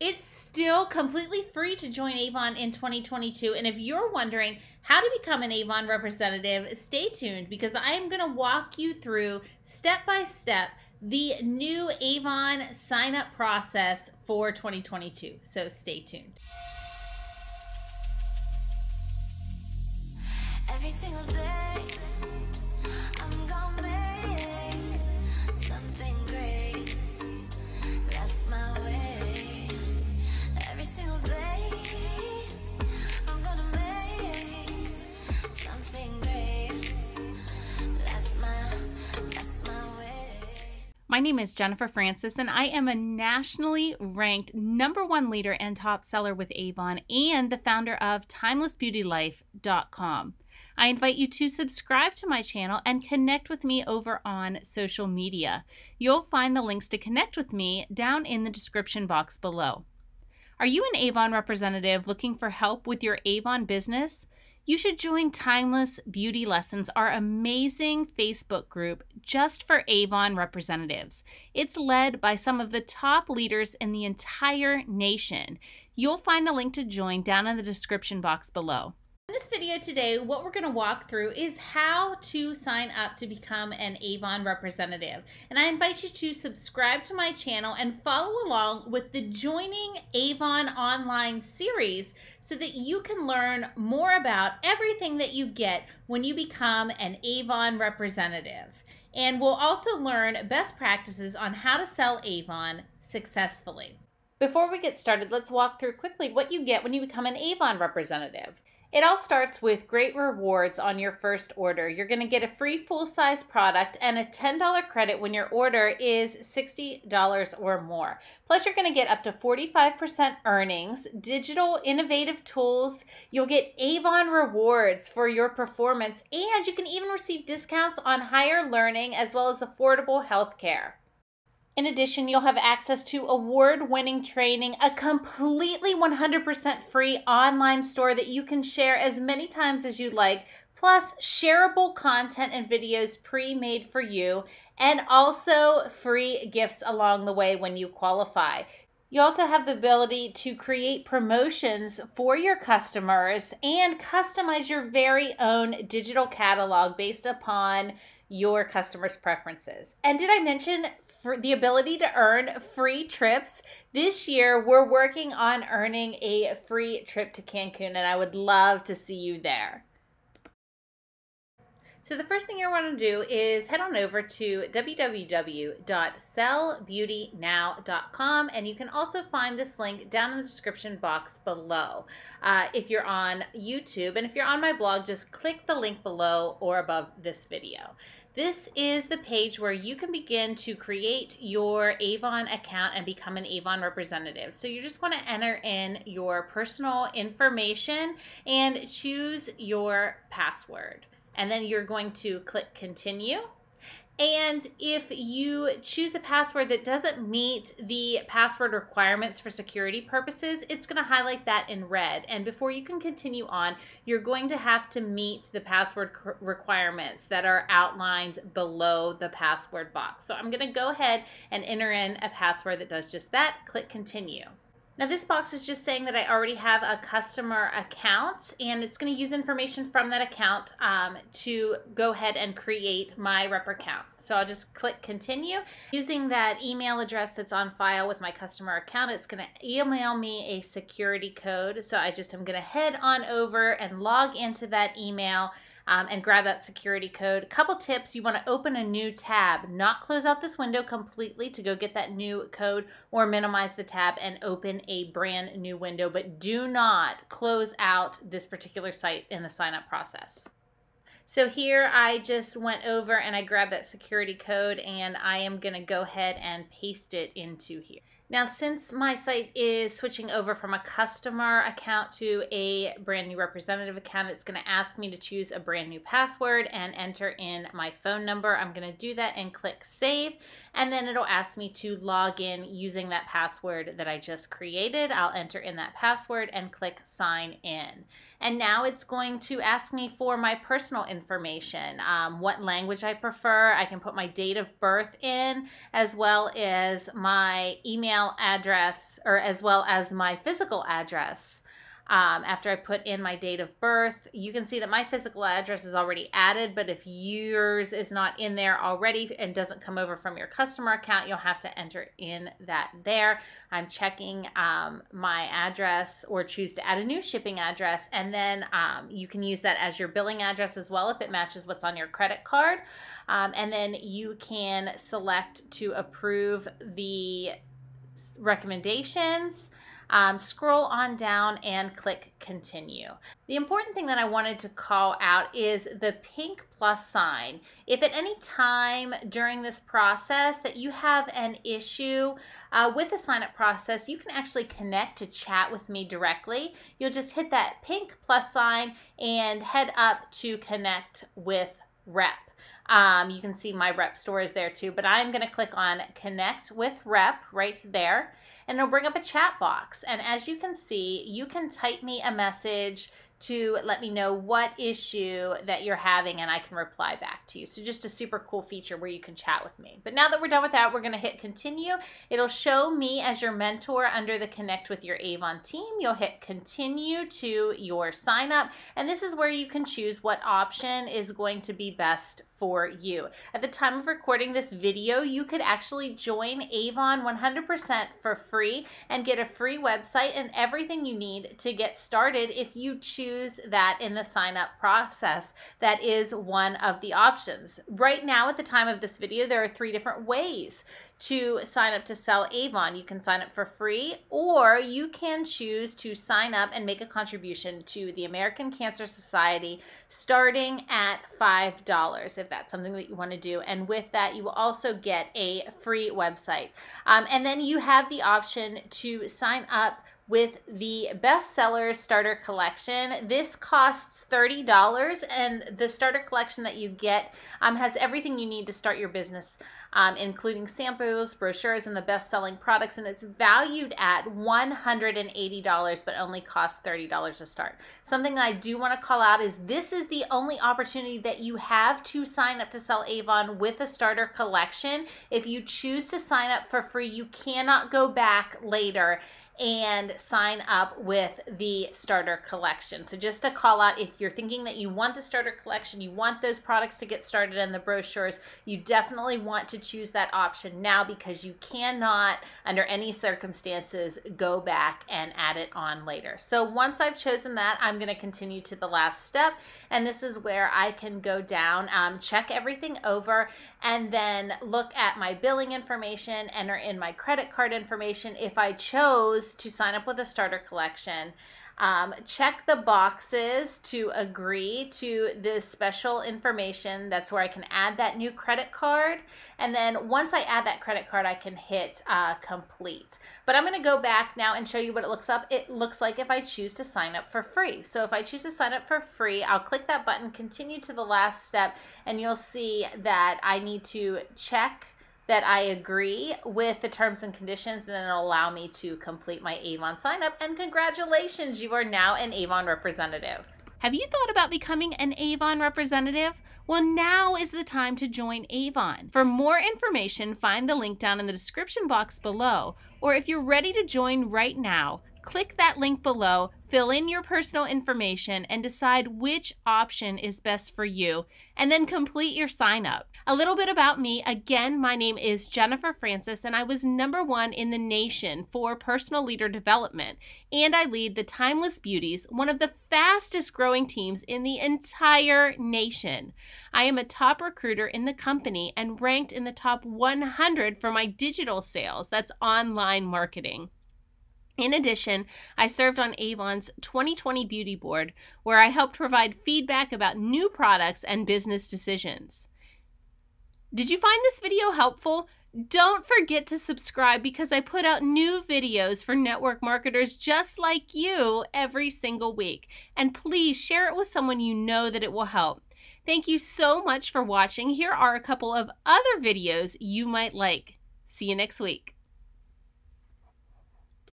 It's still completely free to join Avon in 2022. And if you're wondering how to become an Avon representative, stay tuned because I am going to walk you through step by step the new Avon sign up process for 2022. So stay tuned. Every single day. My name is Jennifer Francis, and I am a nationally ranked number one leader and top seller with Avon and the founder of TimelessBeautyLife.com. I invite you to subscribe to my channel and connect with me over on social media. You'll find the links to connect with me down in the description box below. Are you an Avon representative looking for help with your Avon business? You should join Timeless Beauty Lessons, our amazing Facebook group just for Avon representatives. It's led by some of the top leaders in the entire nation. You'll find the link to join down in the description box below. In this video today, what we're going to walk through is how to sign up to become an Avon representative. And I invite you to subscribe to my channel and follow along with the Joining Avon Online series so that you can learn more about everything that you get when you become an Avon representative. And we'll also learn best practices on how to sell Avon successfully. Before we get started, let's walk through quickly what you get when you become an Avon representative. It all starts with great rewards on your first order. You're going to get a free full size product and a $10 credit when your order is $60 or more. Plus, you're going to get up to 45% earnings, digital innovative tools. You'll get Avon rewards for your performance, and you can even receive discounts on higher learning as well as affordable health care. In addition, you'll have access to award winning training, a completely 100% free online store that you can share as many times as you like, plus shareable content and videos pre made for you, and also free gifts along the way when you qualify. You also have the ability to create promotions for your customers and customize your very own digital catalog based upon your customers' preferences. And did I mention the ability to earn free trips. This year, we're working on earning a free trip to Cancun, and I would love to see you there. So the first thing you want to do is head on over to www.sellbeautynow.com and you can also find this link down in the description box below. Uh, if you're on YouTube and if you're on my blog, just click the link below or above this video. This is the page where you can begin to create your Avon account and become an Avon representative. So you just want to enter in your personal information and choose your password. And then you're going to click continue. And if you choose a password that doesn't meet the password requirements for security purposes, it's going to highlight that in red. And before you can continue on, you're going to have to meet the password requirements that are outlined below the password box. So I'm going to go ahead and enter in a password that does just that. Click continue. Now this box is just saying that I already have a customer account and it's going to use information from that account um, to go ahead and create my rep account. So I'll just click continue. Using that email address that's on file with my customer account, it's going to email me a security code. So I just am going to head on over and log into that email um, and grab that security code. A couple tips you want to open a new tab, not close out this window completely to go get that new code or minimize the tab and open a brand new window, but do not close out this particular site in the sign up process. So here I just went over and I grabbed that security code and I am going to go ahead and paste it into here. Now, since my site is switching over from a customer account to a brand new representative account, it's going to ask me to choose a brand new password and enter in my phone number. I'm going to do that and click save, and then it'll ask me to log in using that password that I just created. I'll enter in that password and click sign in. And now it's going to ask me for my personal information, um, what language I prefer. I can put my date of birth in, as well as my email email address or as well as my physical address um, after I put in my date of birth. You can see that my physical address is already added, but if yours is not in there already and doesn't come over from your customer account, you'll have to enter in that there. I'm checking um, my address or choose to add a new shipping address, and then um, you can use that as your billing address as well if it matches what's on your credit card. Um, and then you can select to approve the recommendations um, scroll on down and click continue. The important thing that I wanted to call out is the pink plus sign. If at any time during this process that you have an issue uh, with the sign up process, you can actually connect to chat with me directly. You'll just hit that pink plus sign and head up to connect with rep. Um, you can see my rep store is there too, but I'm going to click on connect with rep right there and it'll bring up a chat box. And as you can see, you can type me a message to let me know what issue that you're having and I can reply back to you. So just a super cool feature where you can chat with me. But now that we're done with that, we're going to hit continue. It'll show me as your mentor under the connect with your Avon team. You'll hit continue to your sign up and this is where you can choose what option is going to be best for you. At the time of recording this video, you could actually join Avon 100% for free and get a free website and everything you need to get started if you choose choose that in the sign up process. That is one of the options. Right now, at the time of this video, there are three different ways to sign up to sell Avon. You can sign up for free, or you can choose to sign up and make a contribution to the American Cancer Society starting at $5 if that's something that you want to do. And with that, you will also get a free website. Um, and then you have the option to sign up with the bestseller starter collection. This costs $30 and the starter collection that you get um, has everything you need to start your business, um, including samples, brochures, and the best-selling products. And it's valued at $180 but only costs $30 to start. Something I do want to call out is this is the only opportunity that you have to sign up to sell Avon with a starter collection. If you choose to sign up for free, you cannot go back later and sign up with the starter collection. So just a call out if you're thinking that you want the starter collection, you want those products to get started in the brochures, you definitely want to choose that option now because you cannot under any circumstances go back and add it on later. So once I've chosen that, I'm going to continue to the last step and this is where I can go down, um, check everything over and then look at my billing information, enter in my credit card information if I chose to sign up with a starter collection. Um, check the boxes to agree to this special information. That's where I can add that new credit card. And then once I add that credit card, I can hit uh, complete. But I'm going to go back now and show you what it looks up. It looks like if I choose to sign up for free. So if I choose to sign up for free, I'll click that button, continue to the last step, and you'll see that I need to check that I agree with the terms and conditions, and then it'll allow me to complete my Avon sign up. And congratulations, you are now an Avon representative. Have you thought about becoming an Avon representative? Well, now is the time to join Avon. For more information, find the link down in the description box below. Or if you're ready to join right now, click that link below, fill in your personal information, and decide which option is best for you, and then complete your sign up. A little bit about me again, my name is Jennifer Francis, and I was number one in the nation for personal leader development. And I lead the Timeless Beauties, one of the fastest growing teams in the entire nation. I am a top recruiter in the company and ranked in the top 100 for my digital sales, that's online marketing. In addition, I served on Avon's 2020 Beauty Board, where I helped provide feedback about new products and business decisions. Did you find this video helpful? Don't forget to subscribe because I put out new videos for network marketers just like you every single week. And please share it with someone you know that it will help. Thank you so much for watching. Here are a couple of other videos you might like. See you next week.